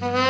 Mm-hmm.